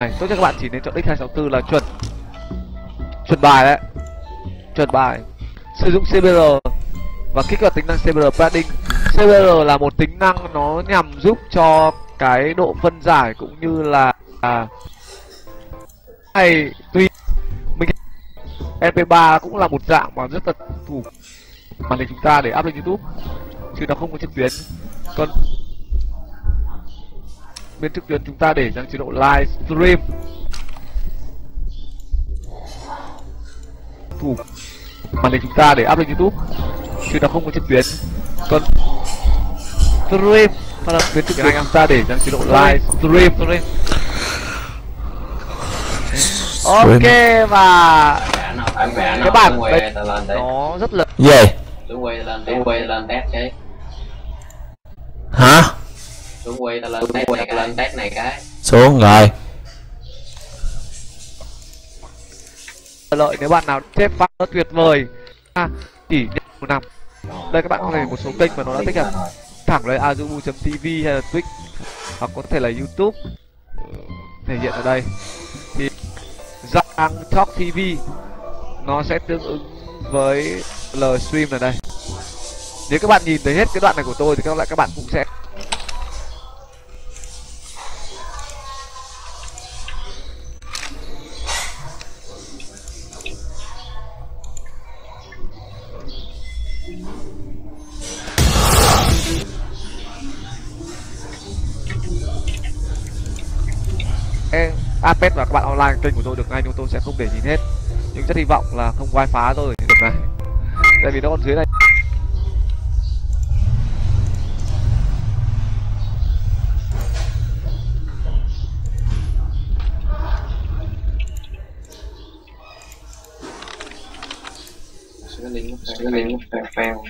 này tốt cho các bạn chỉ nên chọn x264 là chuẩn. Chuẩn bài đấy. Chuẩn bài. Sử dụng CBR và kích hoạt tính năng CBR padding. CBR là một tính năng nó nhằm giúp cho cái độ phân giải cũng như là à, này tuy mình MP3 cũng là một dạng mà rất là thủ màn hình chúng ta để up lên YouTube chứ nó không có trực tuyến. Còn bên trực tuyến chúng ta để sang chế độ live stream. Thủ. Màn hình chúng ta để up lên YouTube. Chứ nó không có trực tuyến. Còn stream. Hoặc là bên trực tuyến chúng ta để sang chế độ live stream. Stream. ok và cái bản đây nó rất là gì? Xuống quay lên xuống quay lên test cái hả xuống quay ta lên test quay lên test này cái. Xuống rồi. Lợi nếu bạn nào chép file nó tuyệt vời. À, chỉ nhận một năm. Đây các bạn có thể một số kênh mà nó đã tích hợp. Thẳng lên azubu.tv hay là twitch hoặc có thể là youtube thể hiện ở đây. Thì dạng talk tv nó sẽ tương ứng với livestream ở đây. Nếu các bạn nhìn thấy hết cái đoạn này của tôi thì các bạn các bạn cũng sẽ Apex và các bạn online kênh của tôi được ngay nhưng tôi sẽ không để nhìn hết. Nhưng rất hy vọng là không quay phá tôi. Được này. Tại vì nó còn dưới này cái link cái link phèo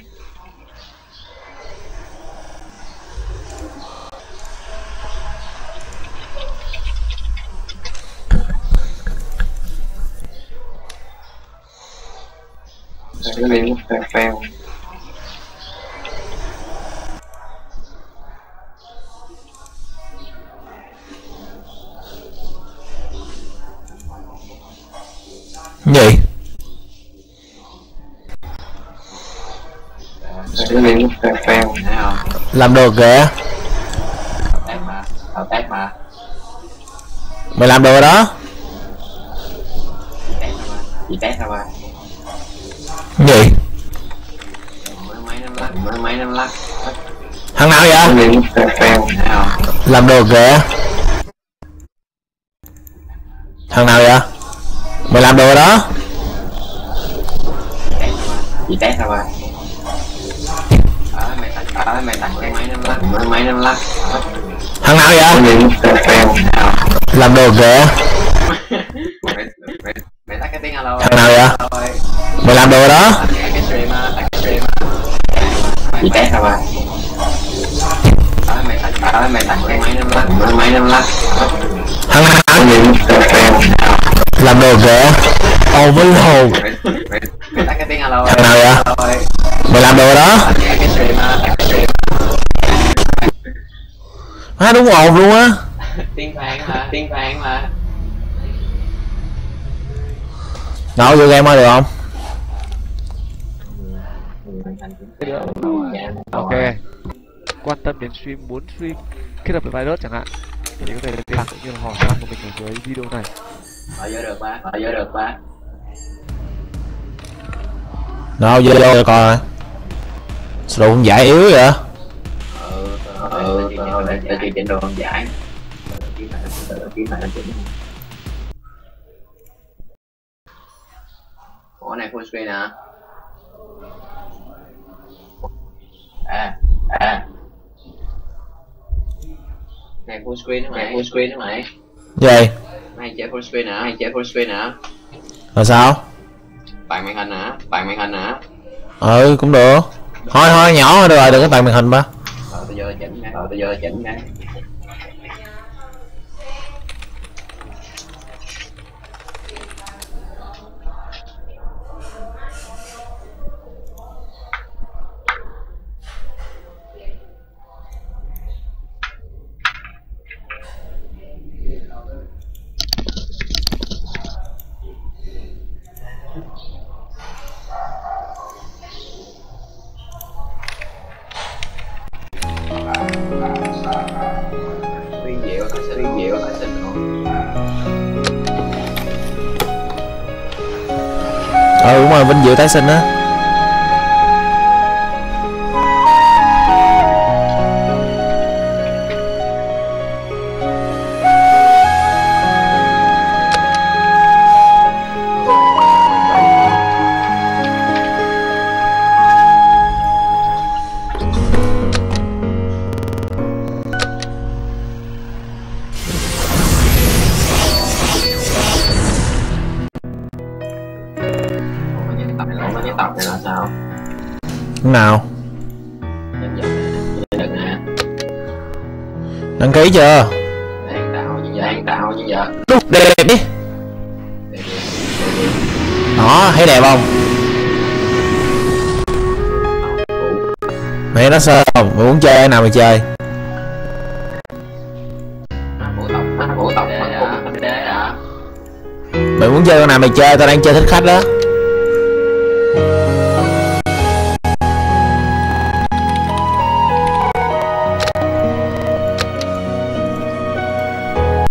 phèo phèo gì cái link phèo phèo thấy không làm được kìa. Mà mày làm được rồi đó. Chỉ test thôi mà lắc thằng nào vậy? Làm được kìa. Thằng nào vậy? Mày làm được đó. Thằng nào vậy? Làm được kìa. Thằng nào vậy làm rồi đó. Mới mấy năm lắc thằng không làm được kìa ồ với hồn. Thằng nào vậy? mày làm rồi đó. Má đúng ồn luôn á. Tiếng phạn mà tiếng phạn mà nội vô game được không ok. Quan tâm đến stream 4 stream kết hợp với virus chẳng hạn thì có thể liên lạc cũng như là hỏi thăm của mình ở dưới video này. Họ vô được ba họ vô được ba đâu vô vô coi rồi. Cũng giải yếu vậy ừ ừ để chị chỉnh đồ giải kiếm lại kiếm lại chỉnh ủa này full screen hả à à. Này full screen đó mày? Full screen đó mày? Gì? Mày chơi full screen hả? Mày chơi full screen hả? Là sao? Bàn màn hình hả? Bàn màn hình hả? Ừ cũng được. Thôi thôi nhỏ thôi được rồi đừng có tàn màn hình ba. Rồi tôi vô chỉnh cái rồi tôi vô chỉnh cái 单身呢？Thấy chưa? Đang tạo như vậy đang tạo như vậy đẹp đi. Đó, thấy đẹp không? Mày nó sơ không? Mày muốn chơi nào mày chơi? Mày muốn chơi con nào mày chơi? Tao đang chơi thích khách đó.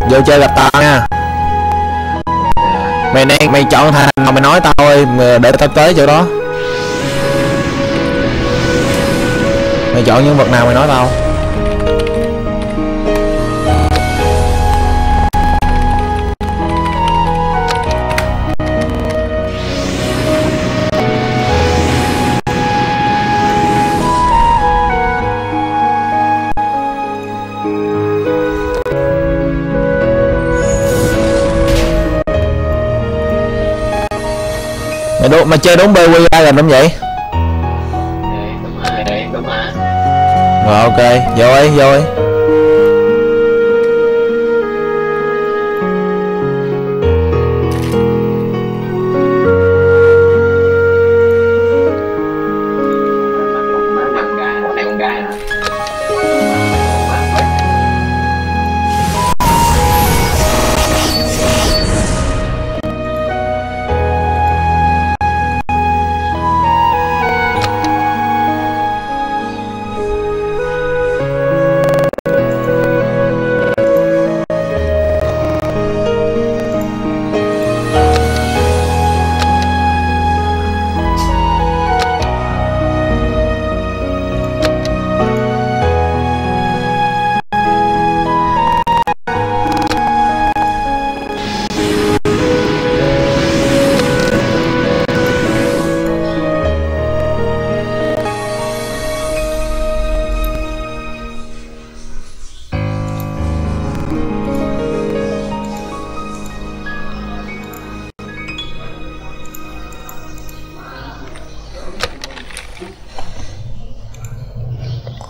Vô chơi gặp tao nha. Mày đang mày chọn thành nào mày nói tao ơi để tao tới chỗ đó. Mày chọn nhân vật nào mày nói tao? Đúng mày chơi đúng BQ ai rồi đúng vậy? Ê, đúng mà mà rồi ok vô ấy vô ấy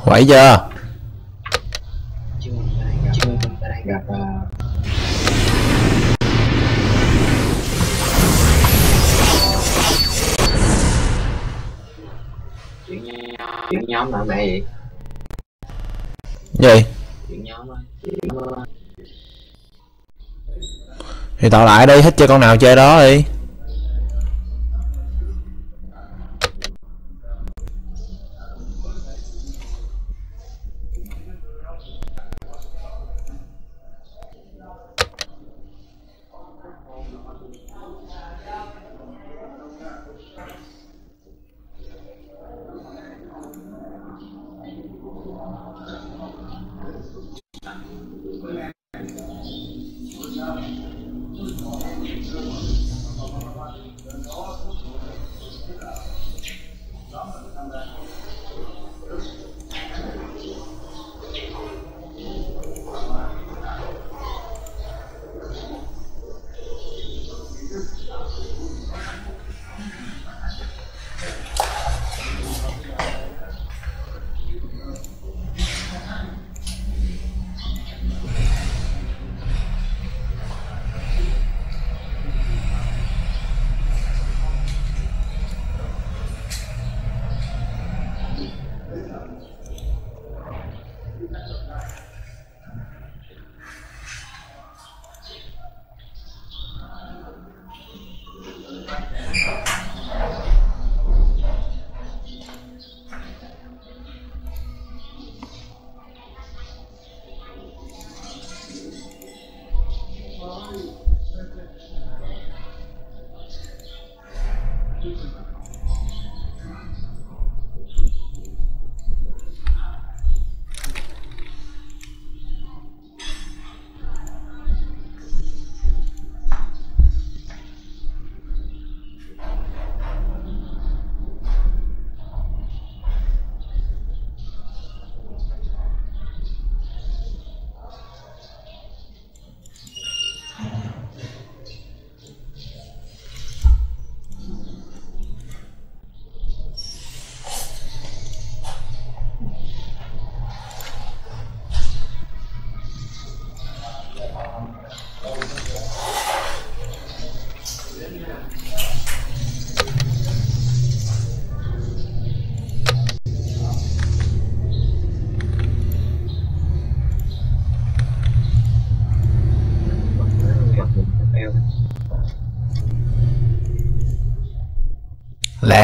quậy chưa? Chưa chưa chuyện nhóm chuyện nhóm là mẹ gì? Gì chuyện nhóm thì tạo lại đi, hết chơi con nào chơi đó đi.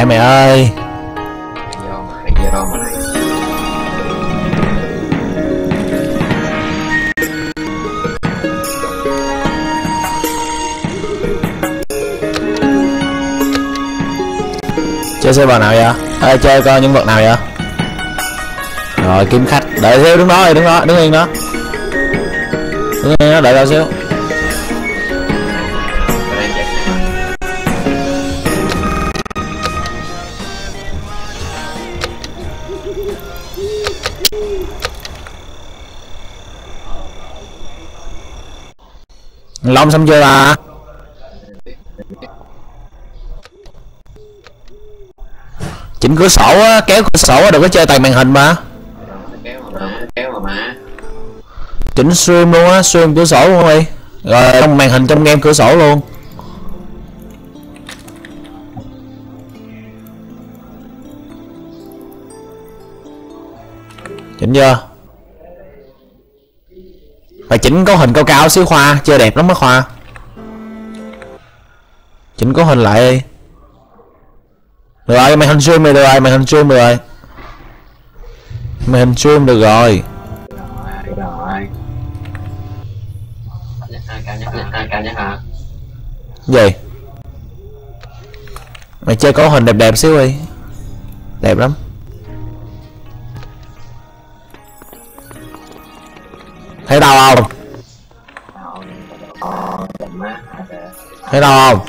Mẹ mày ơi. Do mà do chơi server nào vậy? Ê, chơi coi nhân vật nào vậy? Rồi kiếm khách. Đợi xíu đứng đó đi đứng đó đứng yên đó. Đứng yên đó đợi tao xíu. Long xong chưa à chỉnh cửa sổ á, kéo cửa sổ á, đừng có chơi toàn màn hình mà. Chỉnh stream luôn á, stream cửa sổ luôn đi. Rồi, trong màn hình trong game cửa sổ luôn. Chỉnh chưa? Và chỉnh cấu hình cao cao xíu khoa, chơi đẹp lắm á khoa. Chỉnh cấu hình lại đi. Được rồi mày hình stream được rồi mày hình stream được rồi. Mày hình stream được rồi. Rồi rồi hả gì? Mày chơi cấu hình đẹp đẹp xíu đi. Đẹp lắm. Thấy đau không? Thấy đau không?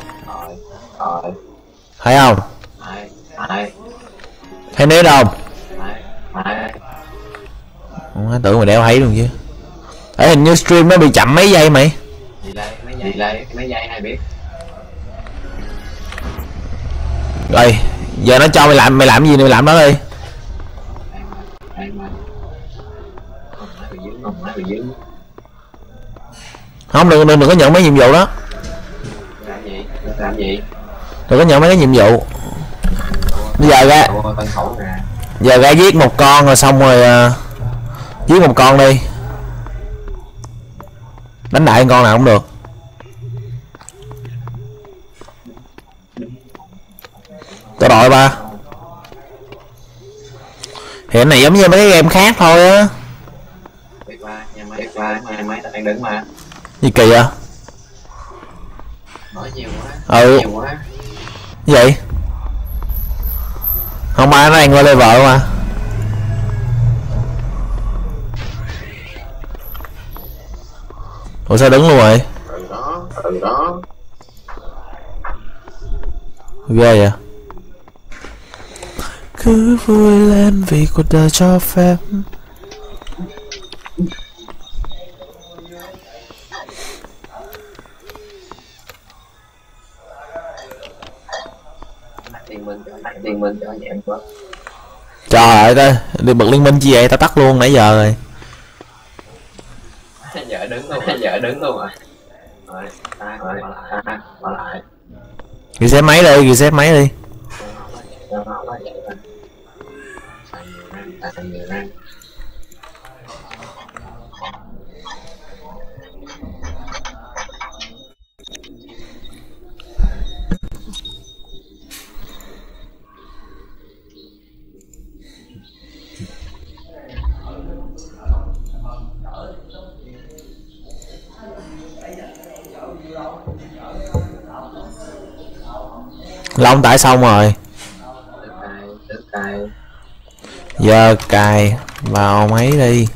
Thấy không? Thấy nết không? Không tưởng mày đeo thấy luôn chứ. Ấy hình như stream nó bị chậm mấy giây mày. Rồi giờ nó cho mày làm mày làm gì mày làm đó đi. Không đừng đừng, đừng có nhận mấy nhiệm vụ đó. Làm gì làm gì đừng có nhận mấy cái nhiệm vụ. Bây giờ ra. Giờ ra giết một con rồi xong rồi ờ, giết một con đi. Đánh đại con nào cũng được. Có đội ba. Hiện này giống như mấy cái game khác thôi á nhà máy ta đang đứng mà. Gì kỳ à nói nhiều quá Ừ. nhiều quá. Gì? Vậy không ai nó đang qua level mà. Ủa sao đứng luôn rồi? Ừ đó ừ đó. Ghê vậy? Cứ vui lên vì cuộc đời cho phép mình tiền mình cho nhẹm quá trời ơi ta đi bật liên minh chi vậy ta tắt luôn nãy giờ rồi vợ đứng luôn vợ đứng luôn rồi rồi ta rồi lại bỏ lại ghi xếp máy đi ghi xếp máy đi cho nó long tải xong rồi. Giờ cài vào máy đi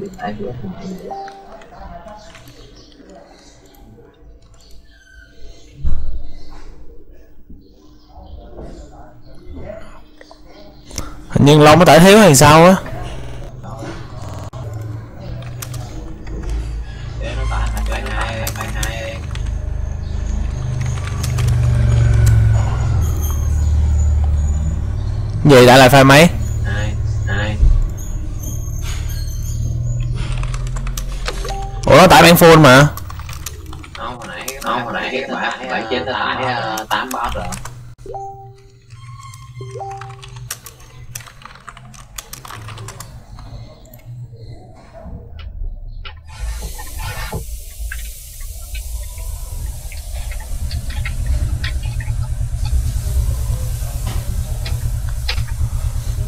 bị Hình như Long có tải thiếu hay sao á Vậy đã là file mấy? Bản full mà. Không hồi nãy không hồi nãy cái bản bản trên tải ờ, tám bot rồi.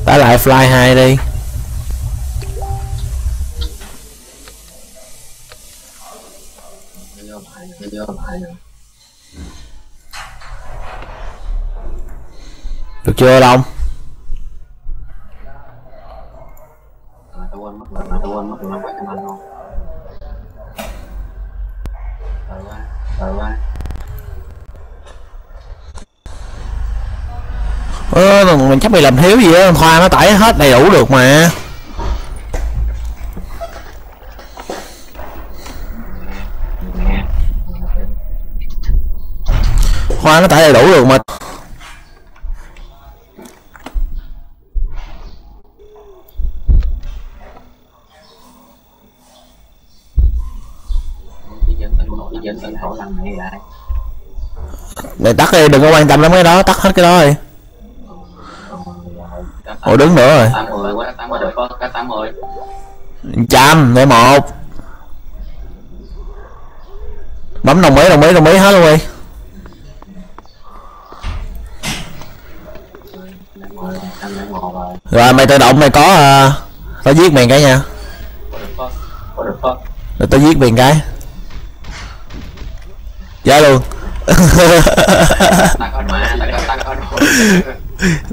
Tải lại fly 2 đi chưa đông qua mình chắc bị làm thiếu gì á khoa nó tải hết đầy đủ được mà. Khoa nó tải đầy đủ được mà. Tắt đi đừng có quan tâm lắm cái đó tắt hết cái đó đi. Ủa đứng nữa rồi. Tám mươi trăm để một. Bấm đồng ý đồng ý đồng ý hết luôn đi. Rồi rồi mày tự động mày có à, tao giết mày cái nha. Rồi tao giết mày cái. Dạ luôn.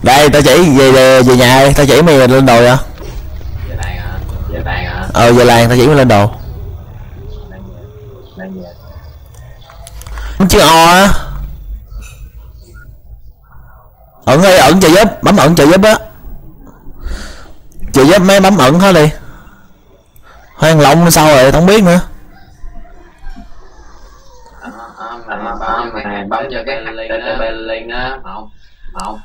đây tao chỉ về về, về nhà đi. Tao chỉ mày lên đồ vậy về làng hả? Về hả ờ về làng tao chỉ mày lên đồ đang về đang o á. Ẩn ơi ẩn trợ giúp. Bấm ẩn trợ giúp á. Trợ giúp mấy bấm ẩn hết đi. Hoang Long sao rồi? Tao không biết nữa À, à, mày bấm bấm cho cái bên lên á không không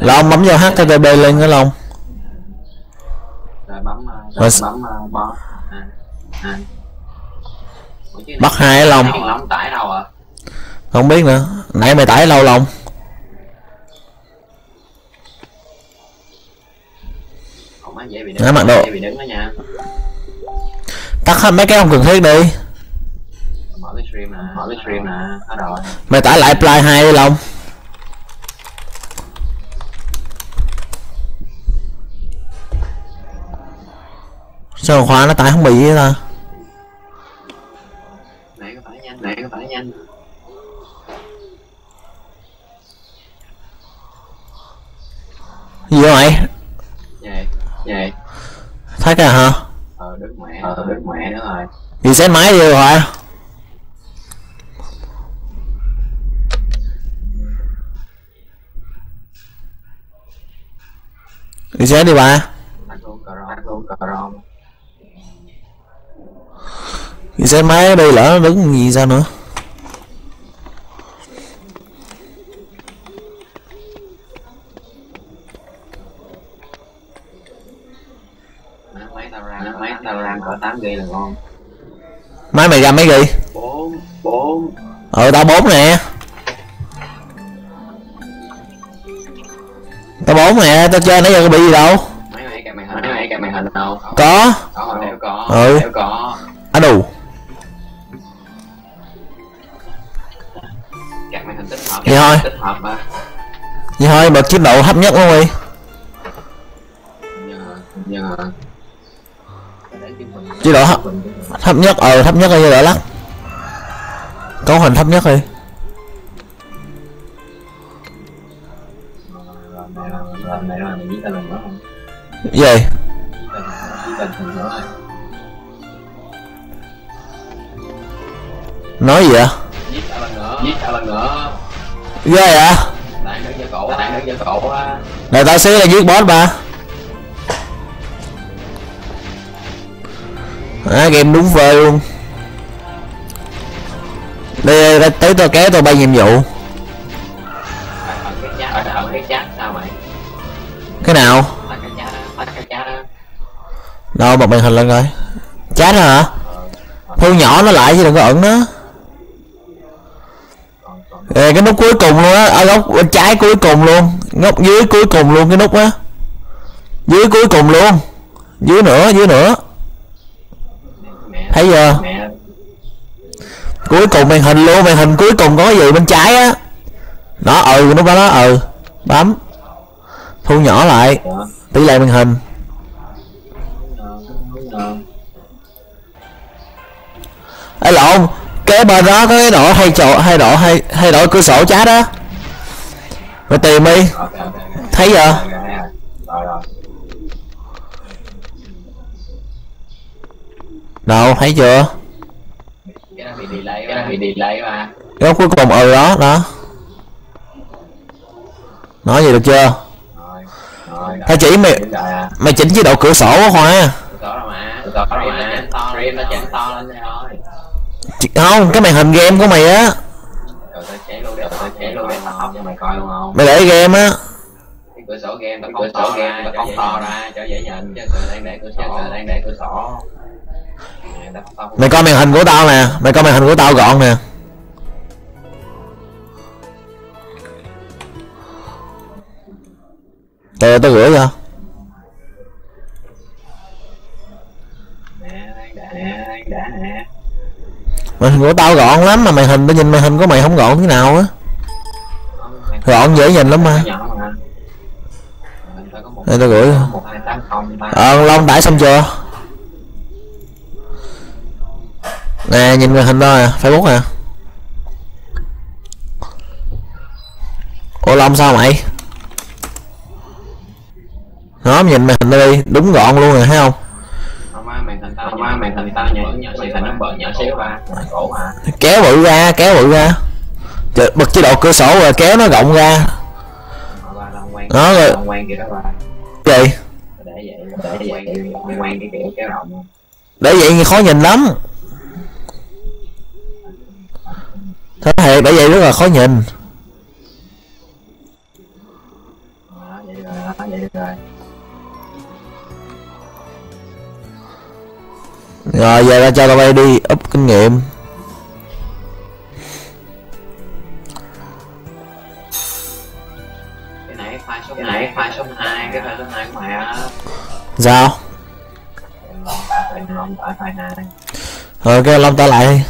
long bấm vô http lên cái long rồi bấm ờ, Rồi bấm ờ, à à chứ bắt hai cái long à không biết nữa nãy mày tải lâu long không má dễ bị Nãy mặc đồ. dễ bị đứng đó nha tắt hết mấy cái không cần thiết đi mở cái stream nè mở cái stream nè hết rồi mày tải lại play hai đi long. Sao mà khoa nó tải không bị vậy ta? Này có phải nhanh này có phải nhanh. Gì vậy? Mày về về. Thấy cái hả? Ờ đức mẹ. Ờ đức mẹ nữa rồi. Gì xe máy đi rồi đi xe đi bà? Đi xe máy đi lỡ nó đứng gì sao nữa? Má máy tao ra má máy tao ra cỡ 8 g là ngon máy mày ra mấy gì bốn bốn. Ờ tao bốn nè tao bốn nè tao chơi nãy giờ có bị gì đâu? Có. Ừ. á hợp Vậy thôi. vậy thôi bật chế độ thấp nhất luôn đi. Chế độ thấp, thấp nhất ờ thấp nhất đi đỡ lắc. Cấu hình thấp nhất đi này làm này làm với tên lần nữa không? Gì? Lần nói gì vậy? Giết lần nữa. Giết lần nữa. Ghê vậy? Đang đứng cho cổ đang đứng cho cổ á. Này tao xíu là giết boss ba à, game đúng vơi luôn. Đi, tới tôi kéo tôi bay nhiệm vụ cái nào? Đâu bật màn hình lên coi. Chát hả? Thu nhỏ nó lại chứ đừng có ẩn nó. Ê, cái nút cuối cùng luôn á. Ở góc bên trái cuối cùng luôn. Góc dưới cuối cùng luôn cái nút á. Dưới cuối cùng luôn. Dưới nữa dưới nữa. Thấy chưa? Cuối cùng màn hình luôn màn hình cuối cùng có cái gì bên trái á? Đó ừ nút đó đó ừ. Bấm thu nhỏ lại. Tỷ lệ màn hình. Ấy lộn. Kế bên đó có cái độ hay chỗ hay độ hay hay độ cửa sổ chat đó mày tìm đi. Thấy chưa? Đâu, thấy chưa? Cái đó bị delay cái bị delay mà cái góc cuối cùng ừ đó đó. Nói gì được chưa? Tao chỉ mày mày chỉnh chế độ cửa sổ quá Chị- không cái màn hình game của mày á. Mày để game á cái cửa sổ game cái cửa sổ game nó phóng to ra cho dễ nhìn chứ tôi đang để cửa sổ. Tôi đang để cửa sổ. Nè, nó phóng to. mày coi màn hình của tao nè. Mày coi màn hình của tao gọn nè Từ tao gửi cho. Màn hình của tao gọn lắm mà màn hình, tao nhìn màn hình của mày không gọn thế nào á. Gọn dễ nhìn lắm mà. Đây, tao gửi ờ long đãi xong chưa? Nè, nhìn màn hình đó à facebook à ô long sao mày? Nó nhìn màn hình đi, đúng gọn luôn rồi, thấy không? Kéo bự ra, kéo bự ra. Bật chế độ cửa sổ rồi, kéo nó rộng ra. Nó rồi. Gì? Để vậy khó nhìn lắm. Thế hệ bởi vậy rất là khó nhìn. Rồi giờ ra cho tao bay đi up kinh nghiệm cái này file số cái này file số hai cái file số hai của mày á sao rồi cái long tao lại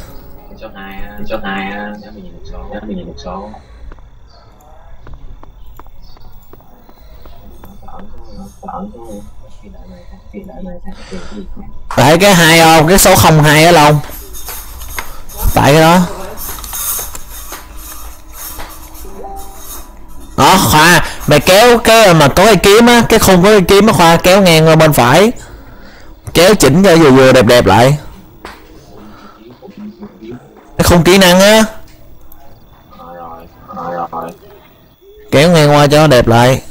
số hai số hai á nếu mình nhìn số nếu mình nhìn số Tận tận tại cái hai không cái số không hai á long. Tại cái đó. Đó, khoa, mày kéo cái mà có cái kiếm á, cái khung có cái kiếm á, khoa, kéo ngang qua bên phải. Kéo chỉnh cho vừa vừa đẹp đẹp lại. Cái khung kỹ năng á. Kéo ngang qua cho nó đẹp lại.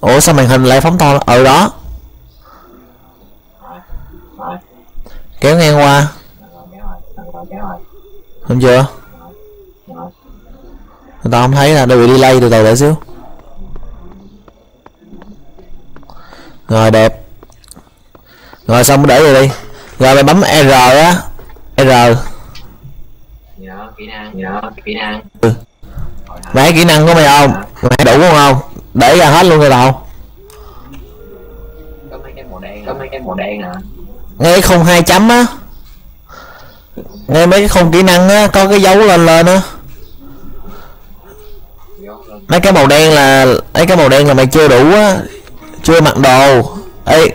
Ủa, sao màn hình lại phóng to? Ở đó. Kéo ngang qua rồi rồi rồi rồi không chưa? Rồi tao không thấy là đâu bị delay từ từ để xíu. Rồi đẹp. Rồi xong để rồi đi. Rồi mày bấm r á. R. Kỹ năng Ừ. Rồi, mày kỹ năng của mày không? Mày đủ không không? Để ra hết luôn cho tao. Có mấy cái màu đen có mấy cái màu đen à ngay cái khung hai chấm á. Ngay mấy cái khung kỹ năng á, có cái dấu lên lên á. Mấy cái màu đen là, mấy cái màu đen là mày chưa đủ á, chưa mặc đồ. Ê,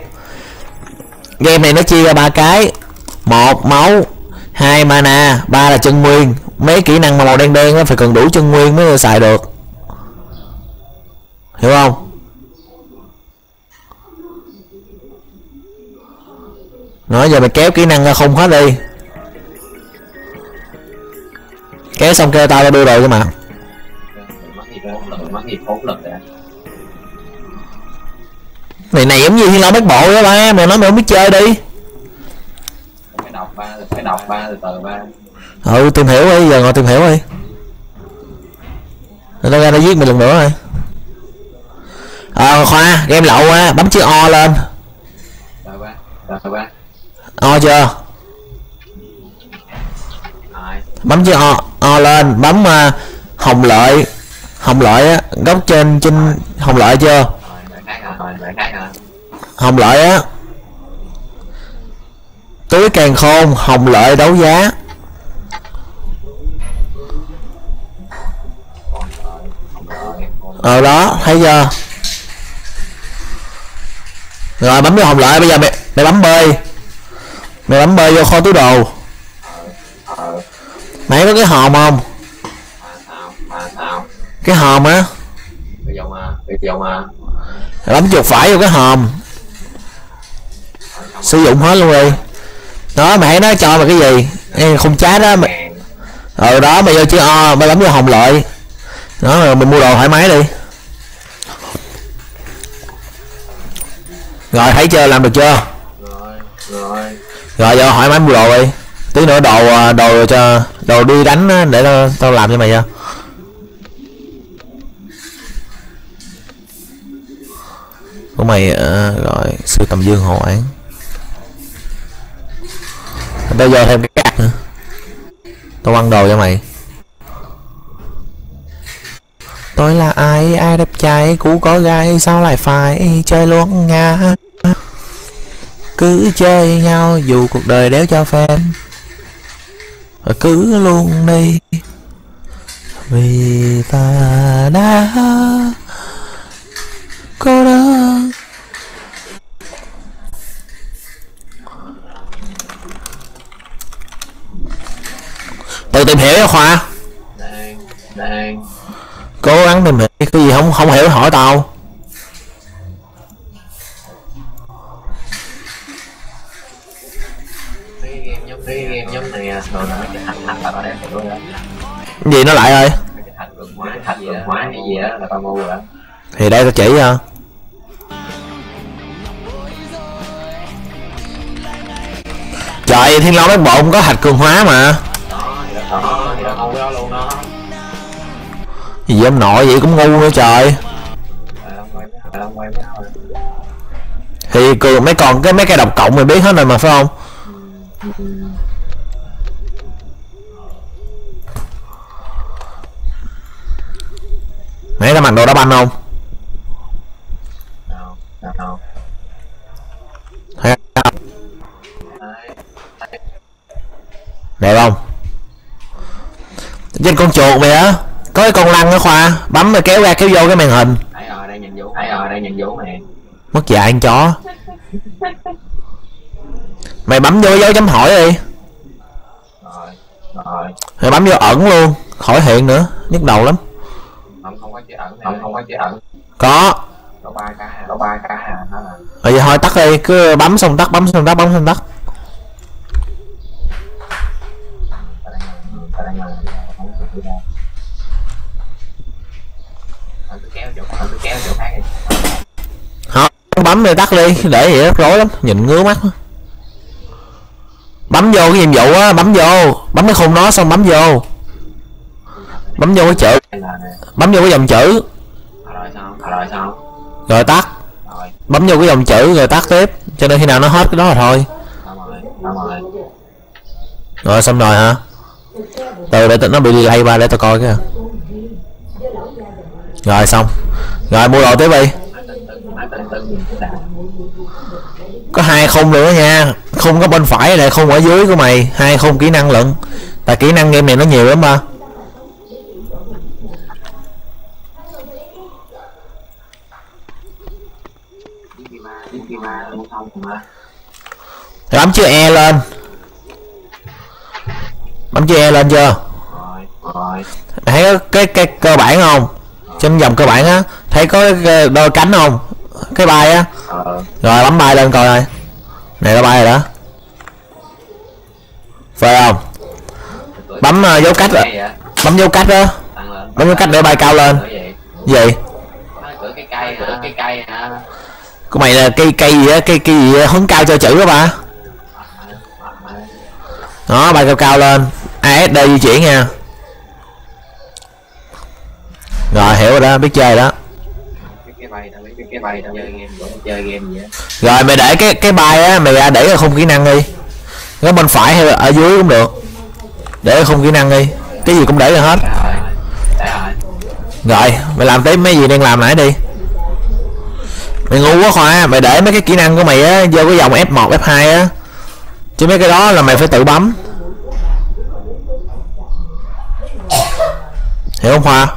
game này nó chia ra ba cái. Một, máu. Hai, mana. Ba là chân nguyên. Mấy kỹ năng mà màu đen đen á, phải cần đủ chân nguyên mới xài được. Hiểu không? Nói giờ mày kéo kỹ năng ra không hết đi. Kéo xong kêu tao ra đưa đồ cơ mà. Này này giống như thiên long bách bộ đó ba mày nói mày không biết chơi đi. Phải đọc ba phải đọc ba từ từ ba ừ tìm hiểu đi giờ ngồi tìm hiểu đi. Rồi tao ra nó giết mày lần nữa rồi. Ờ khoa game lậu quá, bấm chữ o lên. rồi ba rồi ba o chưa? Bấm chữ o o lên. Bấm uh, hồng lợi. Hồng lợi á góc trên trên hồng lợi chưa? Hồng lợi á. Túi càng khôn hồng lợi đấu giá. Ờ đó thấy chưa? Rồi bấm vô hồng lợi. Bây giờ mày mày bấm bơi mày bấm bơi vô kho túi đồ. Mày có cái hòm không? Cái hòm á. Mày bấm chuột phải vô cái hòm. Sử dụng hết luôn đi. Đó mày thấy nó cho mày cái gì? Ê, không trái đó mày ờ đó mày vô chữ o mày bấm vô hồng lợi. Đó rồi mình mua đồ thoải mái đi. Rồi thấy chưa? Làm được chưa? Rồi rồi rồi giờ hỏi máy mua đồ đi. Tí nữa đồ à, đồ cho đồ đi đánh để tao tao làm cho mày cho của mày à, rồi sư tầm dương hộ án tao giờ thêm cái cát nữa. Tao ăn đồ cho mày. Tôi là ai ai đẹp trai cũ có gái sao lại phải chơi luôn nga cứ chơi nhau dù cuộc đời đéo cho phép. Cứ luôn đi. Vì ta đã có đơn tự tìm hiểu nha khoa. Đang đang. Cố gắng tìm hiểu cái gì không không hiểu hỏi tao gì nó lại ơi? Thì đây, tao chỉ cho trời, thiên long mấy bộ cũng có hạch cường hóa mà. Gì ông nội, vậy cũng ngu nữa trời. Thì cường mấy còn cái mấy cái độc cộng mày biết hết rồi mà, phải không? Nãy tao mặc đồ đá banh không? Nào thấy không? Đẹp không? Trên con chuột mày á. Có cái con lăn ở khoa. Bấm rồi kéo ra, kéo vô cái màn hình. Thấy rồi đang nhìn vũ thấy rồi đang nhìn vũ mày mất dạy ăn chó. Mày bấm vô dấu chấm hỏi đi. Rồi rồi mày bấm vô ẩn luôn. Khỏi hiện nữa. Nhức đầu lắm có chữ ẩn không không có chữ ẩn. Có. Có ba cái hà có ba cái hà đó là giờ thôi tắt đi cứ bấm xong tắt bấm xong tắt bấm xong tắt. Đi không bấm rồi tắt đi để vậy rất rối lắm nhìn ngứa mắt bấm vô cái nhiệm vụ á bấm vô bấm cái khung nó xong bấm vô bấm vô cái chữ. Bấm vô cái dòng chữ. Rồi tắt. Bấm vô cái dòng chữ rồi tắt tiếp. Cho nên khi nào nó hết cái đó là thôi. Rồi, xong rồi hả? Từ để nó bị delay ba để tao coi cái rồi, xong. Rồi, mua đồ tiếp đi. Có hai khung nữa nha. Khung có bên phải này, khung ở dưới của mày. Hai khung kỹ năng lận. Tại kỹ năng game này nó nhiều lắm ba Đi đi ma đi đi ma không xong mà Rồi bấm chữ e lên. Bấm chữ e lên chưa? Thấy cái cái cơ bản không? Trên dòng cơ bản á thấy có đôi cánh không? Cái bay á. Rồi bấm bay lên coi này này nó bay rồi đó. Phải không? Bấm uh, dấu cách bấm dấu cách đó bấm dấu cách để bay cao lên. Gì? Cái cây cái cây hả? Của mày là cây cây gì á? Cây cây gì hướng cao cho chữ đó ba đó bay cao cao lên. ASD di chuyển nha. Rồi, hiểu rồi đó, biết chơi đó. Rồi, mày để cái cái bài á, mày ra để ở không kỹ năng đi. Cái bên phải hay là ở dưới cũng được. Để ở không kỹ năng đi. Cái gì cũng để ra hết. Rồi, mày làm tới mấy gì đang làm nãy đi mày ngu quá khoa, mày để mấy cái kỹ năng của mày á, vô cái dòng f1 f2 á. Chứ mấy cái đó là mày phải tự bấm. Hiểu không khoa?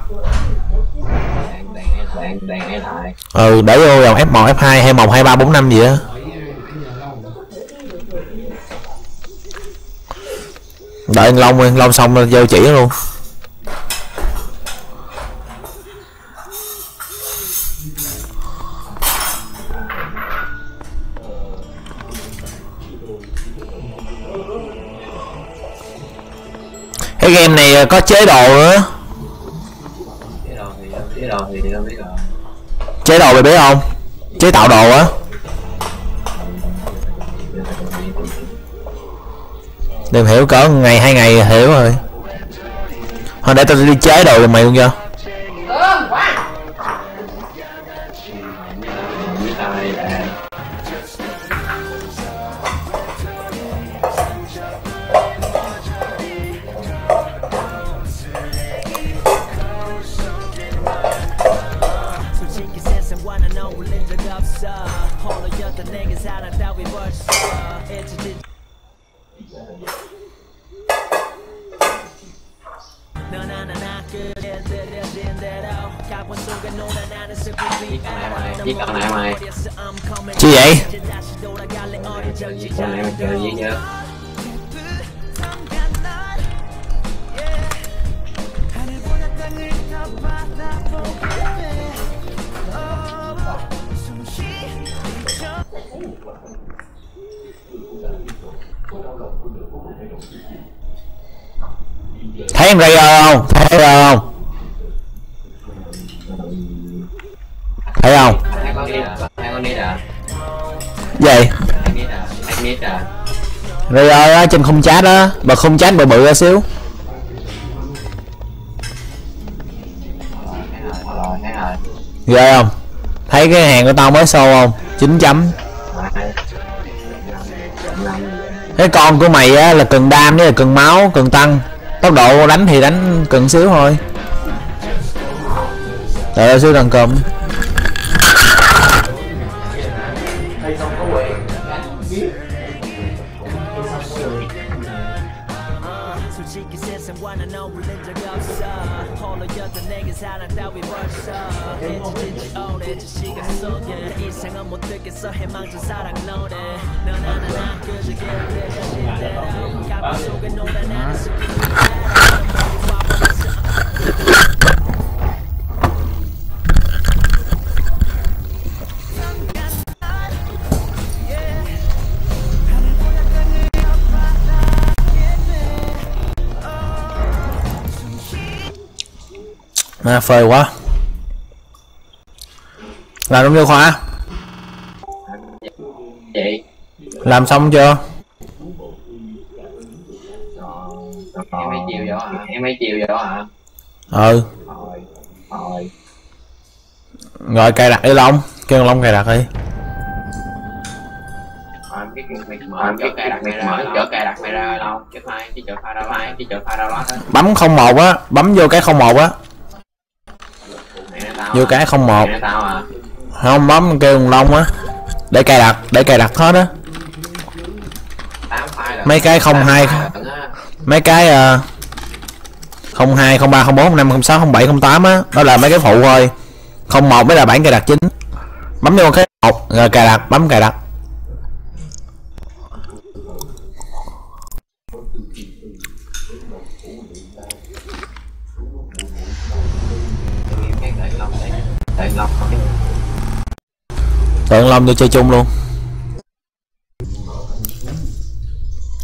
Ừ để vô dòng f1 f2 hay một hai ba, bốn, năm gì á. Đợi anh long anh long xong rồi vô chỉ luôn. Cái game này có chế độ nữa. Cái đồ thì cái đồ thì đâu biết rồi. Chế độ mày biết không? Chế tạo đồ á. Đừng hiểu cỡ ngày hai ngày hiểu rồi. Thôi để tao đi chế đồ cho mày luôn cho Giết cậu này mày Chi vậy? Cậu này mày chơi giết nhớ thấy em ray không thấy ray không thấy không? Vậy rồi ở trên không chat đó, mà không chat bự bự ra xíu. Ghê không? Thấy cái hàng của tao mới sâu không? 9 chấm. Cái con của mày á là cần đam với là cần máu cần tăng. Tốc độ đánh thì đánh cần xíu thôi. Đợi xíu đằng cầm. À, phơi quá. Làm đúng chưa khoa làm xong chưa? Em mấy chiều vậy hả em mấy chiều vậy hả ừ. Rồi rồi cài đặt đi long. Kêu long cài đặt đi. Bấm không một á. Bấm vô cái không một á vô cái không một. Không, bấm kêu thằng long á. Để cài đặt, để cài đặt hết á. Mấy cái không hai. mấy cái ờ, không hai, không ba, không bốn, không năm, không sáu, không bảy, không tám á. Đó là mấy cái phụ thôi. Không một mới là bản cài đặt chính. Bấm vô cái một, rồi cài đặt, bấm cài đặt cái đợi long đợi long tượng long tôi chơi chung luôn.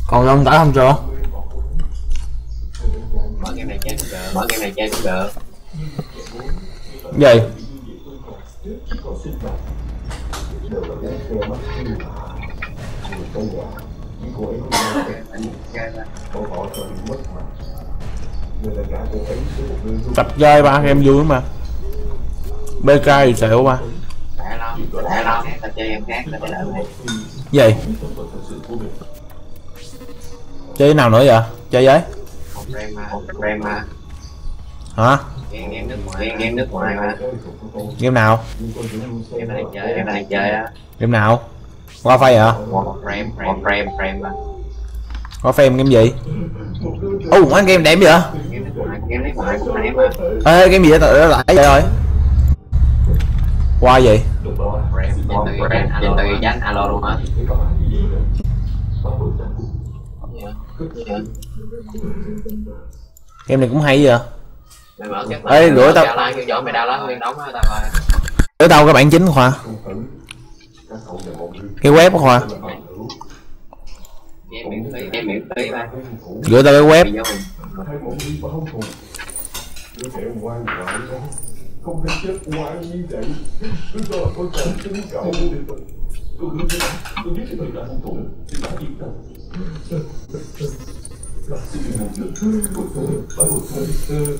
Còn long tải không chưa mở game này chơi cũng được mở game này chơi cũng được. Gì? Tập chơi ba game vui mà bk thì xỉu ba tại ta chơi em khác gì chơi nào nữa vậy? Chơi với. Hả? Game nước ngoài game nước ngoài mà game nào? Game này chơi game này chơi á game nào? Qua phay hả? Một frame frame frame qua phim game gì? Ô oh, game đẹp vậy game nước ngoài game nước ngoài ê game gì vậy? Tao lại vậy rồi luôn á. Game này cũng hay vậy mày mở cái Ê, rửa tao- á tao các bạn chính khoa. Cái web của khoa. Game miễn phí game miễn phí mà. Gửi tao cái web không thể chết quá như vậy Bây giờ tôi cảm thấy cậu Tôi biết tôi biết tôi đã hung thủ Thì đã yên tâm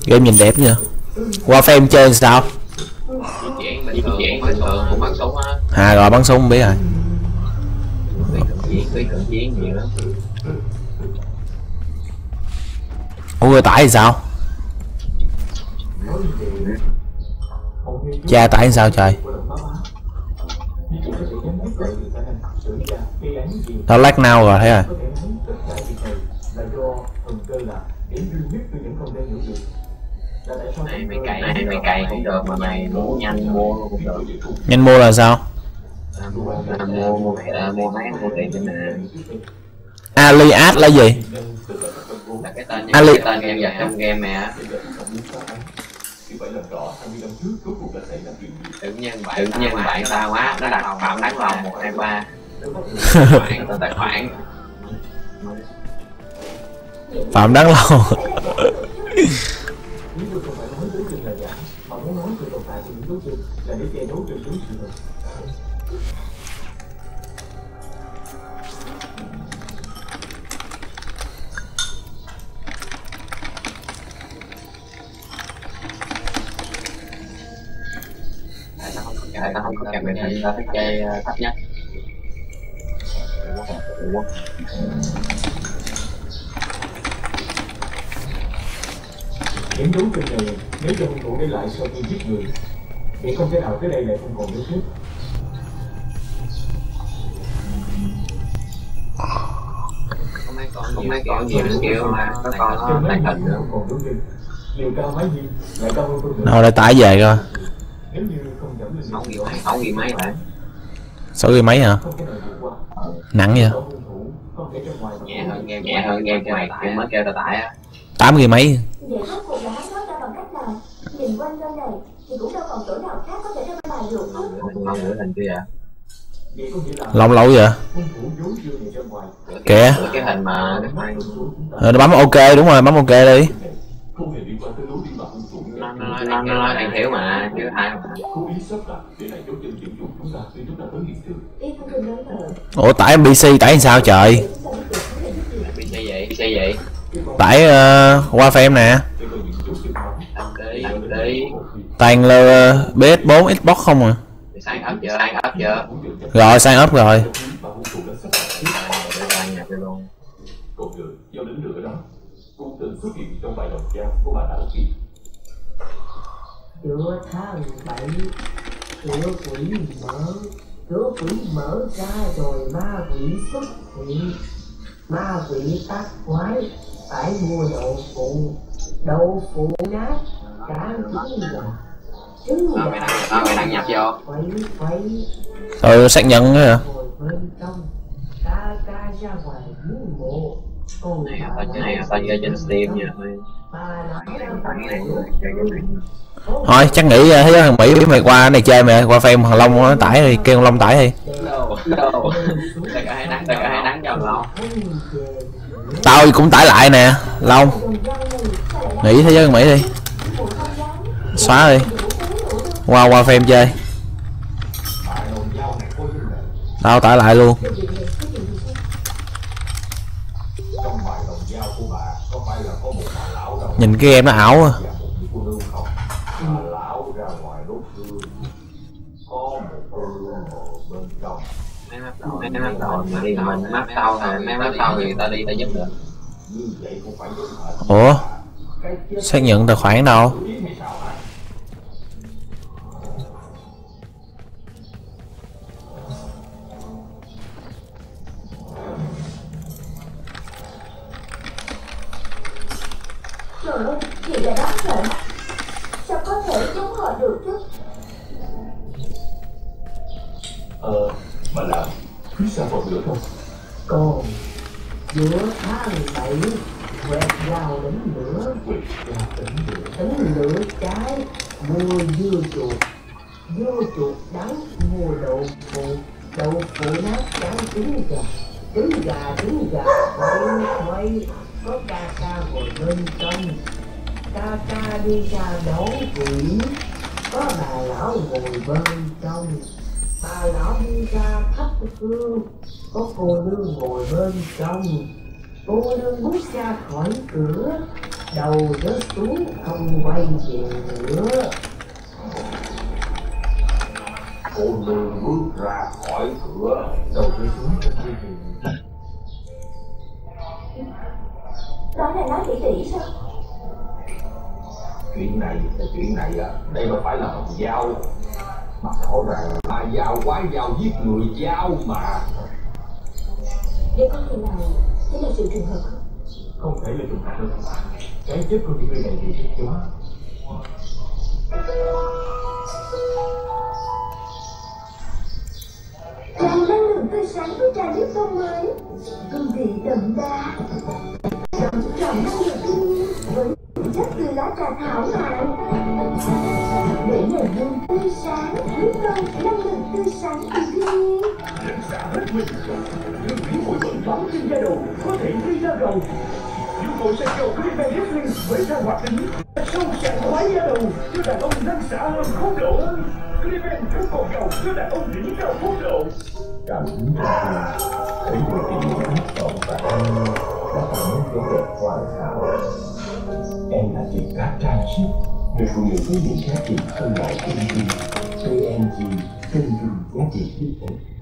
game nhìn đẹp nhỉ? Qua phim chơi làm sao? À rồi bắn súng không biết rồi ủa, người tải thì sao? Cha tải thì sao trời? tao lát nào rồi thấy rồi? Này mày cày này mày cày cũng được mà mày muốn nhanh mua luôn cũng được nhanh mua là sao? À, mua à, mua mua à, mua máy mua tiền trên nè alias là gì? Là cái tên Ali. cái tên nhân vật trong game này á tự nhiên bạn tự nhiên bạn tao á nó đặt phạm đáng lòng một hai ba. Khoản tài khoản. Phạm đáng lâu tại có hình tao thích chơi ờ, thấp nhất? Những dấu chân này nếu cho hung thủ để lại sau khi giết người thì không thể nào tới đây lại không còn dấu vết. không mấy còn không mấy còn nhiều kiểu mà nó còn hiên hình nữa lại đâu để tải về coi Nếu như sáu nghìn mấy nghìn bạn sáu ghi mấy hả nặng vậy nhẹ hơn game nhẹ hơn cho mày kêu mới kêu tao tải á tám ghi mấy Vậy rốt cuộc là hắn thoát ra bằng cách nào? Nhìn quanh nơi này thì cũng đâu còn chỗ nào khác có thể ra bài được hết. mình mong gửi hình kia Vậy có nghĩa là lâu lâu vậy này. Kìa. Cái hình mà cái ờ, nó bấm ok đúng rồi bấm ok đi Không hề liên quan tới lối đi mà nói nó nó nói đang thiếu mà thiếu hai mà. Cố ý sắp đặt để lại dấu chân dẫn dụ chúng ta? Khi chúng ta tới hiện trường. Y không cần nói lời. ủa tải pc tải làm sao trời? Xe vậy xe vậy. Tải uh, qua phim nè. Là uh, ps4 xbox không à? Sign up chưa sign up chưa? Rồi sign up rồi. Cũng từng xuất hiện trong bài đồng dao của bà đạo kỳ. Cửa tháng bảy cửa quỷ mở cửa quỷ mở ra rồi ma quỷ xuất hiện. Ma quỷ tác quái phải mua đậu phụ. Đậu phụ nát cả trứng gà trứng mày gà đăng ờ, mày nhập vô. quẩy quẩy rồi xác nhận nữa hả? Ngồi bên trong ca ca ra ngoài muốn mộ con này tao này tao chơi trên steam nha thôi, chắc nghĩ ờ, thế giới thằng mỹ biết mày qua này chơi mày qua phim thằng long nó tải thì kêu long tải đi. Tao cũng tải lại nè, long. Nghĩ thế giới thằng mỹ đi. Xóa đi. Qua qua phim chơi. Tao tải lại luôn. Nhìn cái game nó ảo à mấy mình thì mấy thì ta đi ta giúp được ủa? Xác nhận tài khoản đâu? Cứ sao còn nữa không? Còn giữa tháng bảy quẹt vào đỉnh lửa. Ra tính được đỉnh lửa trái mua dưa chuột. Dưa chuột đắng mua đậu phụ. Đậu phụ nát trắng trứng gà. Trứng gà trứng gà. Quay quay có ca ca ngồi bên trong. Ca ca đi ra đón quỷ. Có bà lão ngồi bên trong bà lão đi ra thắp hương có cô nương ngồi bên trong. Cô nương bước ra khỏi cửa đầu rớt xuống không quay về nữa. Cô nương bước ra khỏi cửa đầu rơi xuống trên dây thuyền Đó là nói tỉ tỉ sao? Chuyện này là chuyện này à đây đâu phải là hồng giao mà rõ ràng là giao quái giao giết người giao mà. Để có thể nào Thế là sự trùng hợp không? Không thể là trùng hợp đâu cái chết của những người này thì chết chó. Tràn năng lượng tươi sáng với trà nước tông mới Hương vị đậm đà. Đậm trọn năng lượng thiên nhiên Với chất từ lá trà thảo mạn Để nền hương tươi sáng Hướng tới năng lượng tươi sáng từ thiên nhiên Nhận ra hết mình. Lương khí bụi bẩn bám trên da đầu Có thể gây ra gầu. Nhu cầu sạch dầu Clipper Heffling với ra hoạt tính. Sâu sạch khoái da đầu. Cho đàn ông năng xả hơn không độ Clipper chống cồn dầu cho đàn ông đỉnh cao không độ. Cảm hứng thương Thấy người tình nguyện trọn vẹn Đã nên vẻ đẹp hoàn hảo Em là chị cá trang sức Người phụ nữ có những giá trị không lại kinh vi PNG Chân dung giá trị thiết thực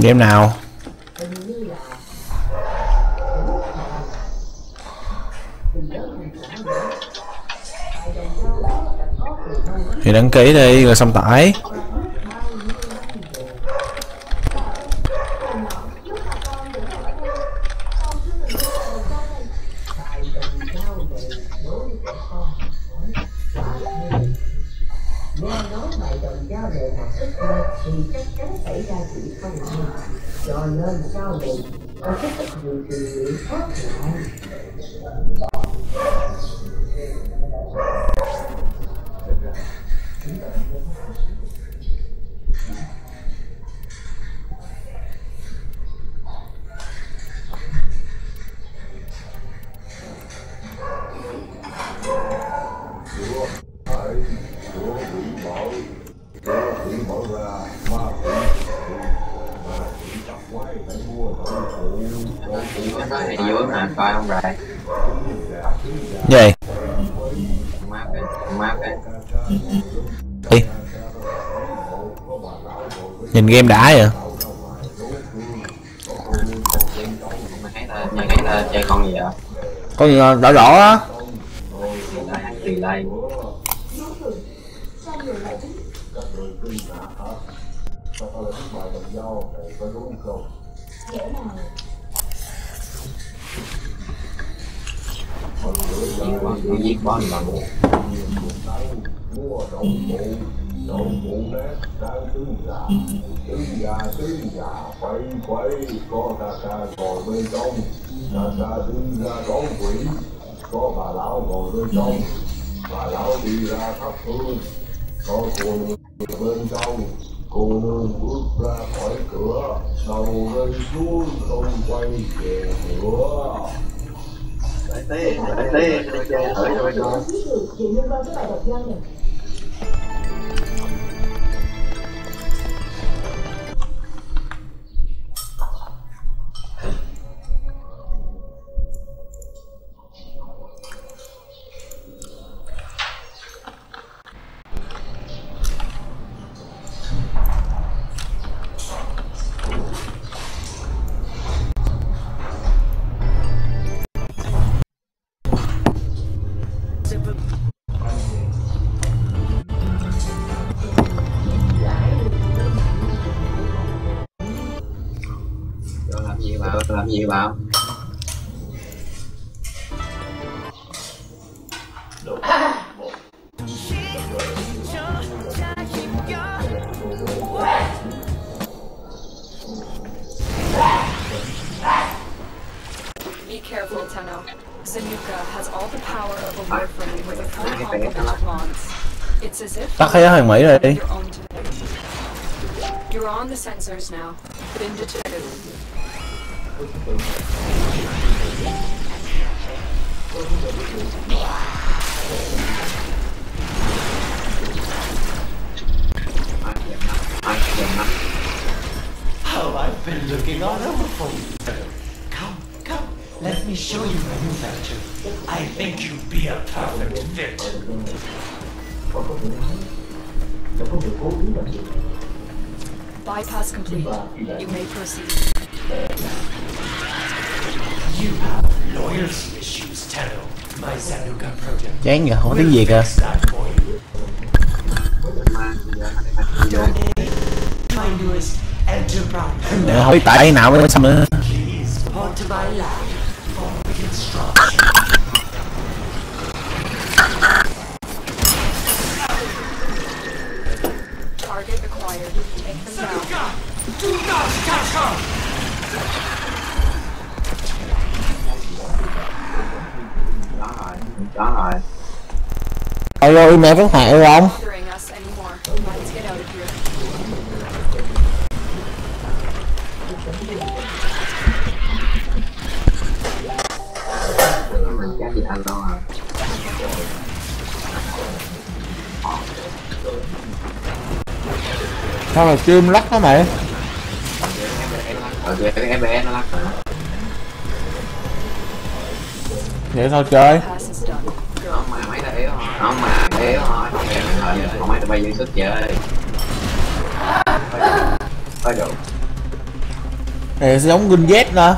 game nào? Thì đăng ký đi rồi xong tải. Vậy gì đi nhìn game đã vậy? Có gì ờ, là, mày á. Giết boss, nó giết boss mà quay quay có ca ca ngồi bên trong ca ca đi ra đón quỷ có bà lão ngồi bên trong bà lão đi ra thắp hương có cô nương bên trong cô nương bước ra khỏi cửa đầu lên xuống không quay về nữa Đấy thế, đấy thế, nó chơi Cho làm gì vào, cho làm gì vào Be careful, Tenno. Zanuka has all the power of a warframe with a full complement of bonds. It's as if tắt cái thằng mỹ rồi đi. You're on the sensors now. Been detected. Mắt Oh, I've been looking all over for you. Come, come, let me show you my new factory. I think you'd be a perfect fit. Bypass complete. You may proceed. Chán vậy không có tiếng việt à. Để hỏi tại nào mới xong nữa alo mẹ có hại không à sao mà stream lắc đó mày? Hả? vậy sao chơi. Không mà mấy thôi Không mà Thời Không mấy tụi bay giữ sức chơi Có đủ này giống gun z đó.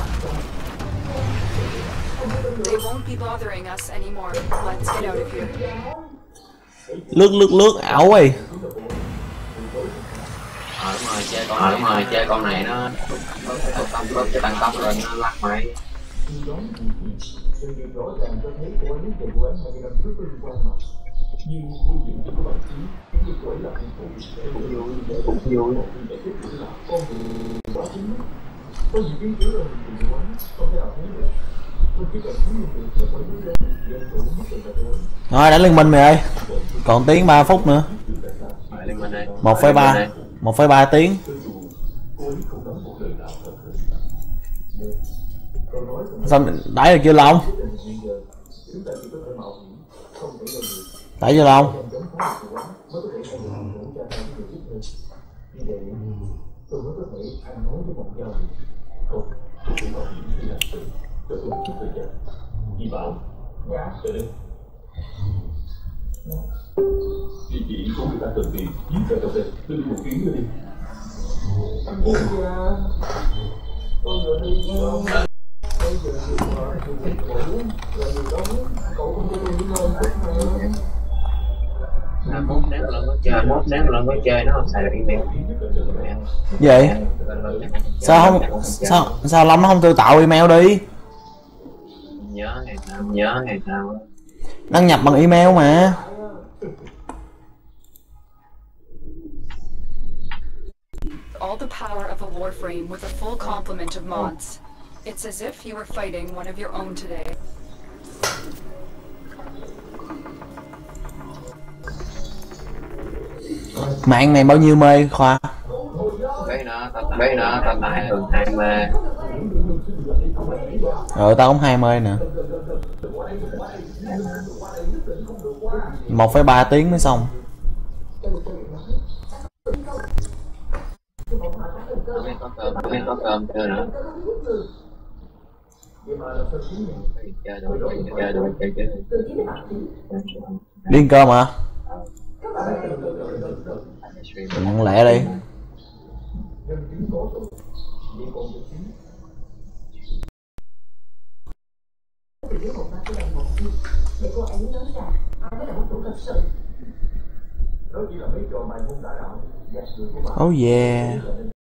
They won't be bothering us anymore. Let's get out of here. lướt lướt lướt ảo ơi Ờ đúng rồi chơi con Ờ đúng rồi chơi con này nó Bớt tăng bớt cái tăng tốc lên nó lắc máy. Sự việc rõ ràng cho thấy cô ấy về vụ án 20 năm trước có liên quan mà nhưng quy định của các bạn chí cũng như tuổi là công cụ để cũng vui cũng vui để tiếp tục là con quá chính. Có gì biến chứa là mình vụ án không thể nào thấy được tôi chỉ cần thấy được dân chủ mất được rồi đánh liên minh mày ơi. Còn tiếng 3 phút nữa. Một phẩy ba. Một phẩy ba tiếng. Sao đẩy được chưa long đẩy chưa cho chị của người ta cần ra cà phê tôi đi một chuyến nữa đi Tôi vừa đi Rồi Cậu không cho tôi đi ngồi là mốt nếu lần có chơi mốt nếu lần có chơi nó không xài được email. Vậy? Sao không sao sao lâm nó không tự tạo email đi? Nhớ ngày sao nhớ ngày sao đăng nhập bằng email mà. All the power of a warframe with a full complement of mods. It's as if you were fighting one of your own today. Mạng này bao nhiêu mê khoa? Bé nó bé nó tao lại thường hai mê. Rồi tao cũng hai mê nè. Một phẩy ba tiếng mới xong. Có cơm có cơm chưa nữa điên cơm hả nặng lẹ đi. Để cô ấy nói rằng ai mới là thật sự oh yeah